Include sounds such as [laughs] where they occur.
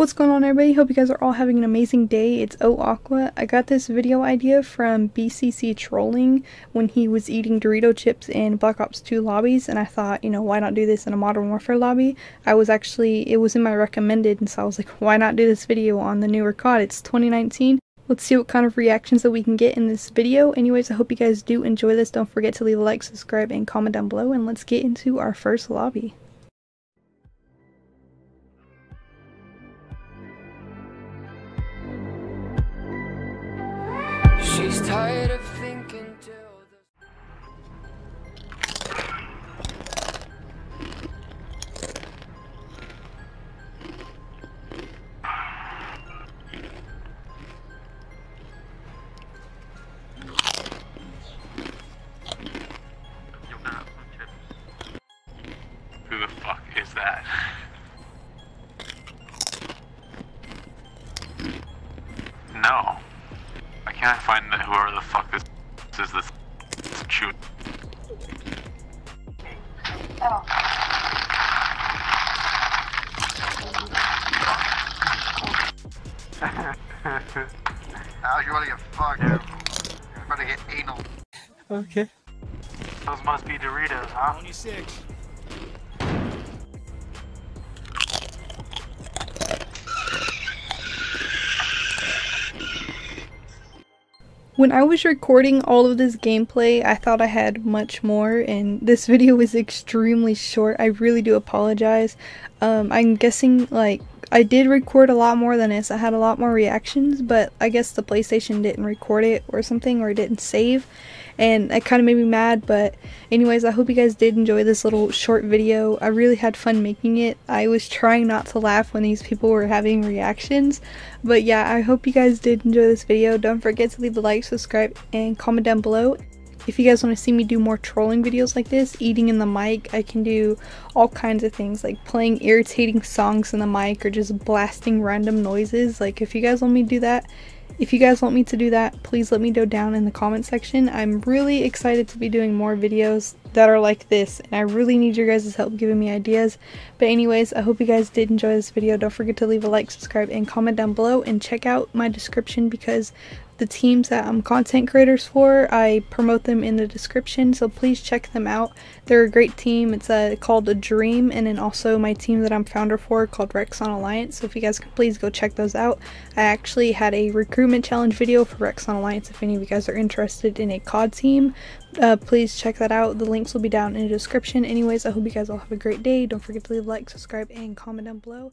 What's going on everybody? Hope you guys are all having an amazing day. It's ohAqua. I got this video idea from BCC Trolling when he was eating Dorito chips in Black Ops 2 lobbies and I thought, you know, why not do this in a Modern Warfare lobby? I was actually, it was in my recommended and so I was like, why not do this video on the newer COD? It's 2019. Let's see what kind of reactions that we can get in this video. Anyways, I hope you guys do enjoy this. Don't forget to leave a like, subscribe, and comment down below and let's get into our first lobby. She's tired of thinking till Who the fuck is that? [laughs] No. I can't find the, whoever the fuck this, this is. This, this [laughs] chew. Now you're gonna get fucked. You're gonna get anal. Okay. Those must be Doritos, huh? 26. When I was recording all of this gameplay, I thought I had much more, and this [laughs] video was extremely short. I really do apologize. Um, I'm guessing, like, I did record a lot more than this. I had a lot more reactions, but I guess the PlayStation didn't record it or something, or it didn't save, and it kind of made me mad. But, anyways, I hope you guys did enjoy this little short video. I really had fun making it. I was trying not to laugh when these people were having reactions, but yeah, I hope you guys did enjoy this video. Don't forget to leave a like, subscribe, and comment down below. If you guys want to see me do more trolling videos like this, eating in the mic, I can do all kinds of things like playing irritating songs in the mic or just blasting random noises. Like if you guys want me to do that, if you guys want me to do that, please let me know down in the comment section. I'm really excited to be doing more videos that are like this and I really need your guys' help giving me ideas. But anyways, I hope you guys did enjoy this video. Don't forget to leave a like, subscribe, and comment down below and check out my description because the teams that I'm content creators for, I promote them in the description, so please check them out. They're a great team. It's uh, called A Dream, and then also my team that I'm founder for called Rexon Alliance. So if you guys can please go check those out. I actually had a recruitment challenge video for Rexon Alliance if any of you guys are interested in a COD team. Uh, please check that out. The links will be down in the description. Anyways, I hope you guys all have a great day. Don't forget to leave a like, subscribe, and comment down below.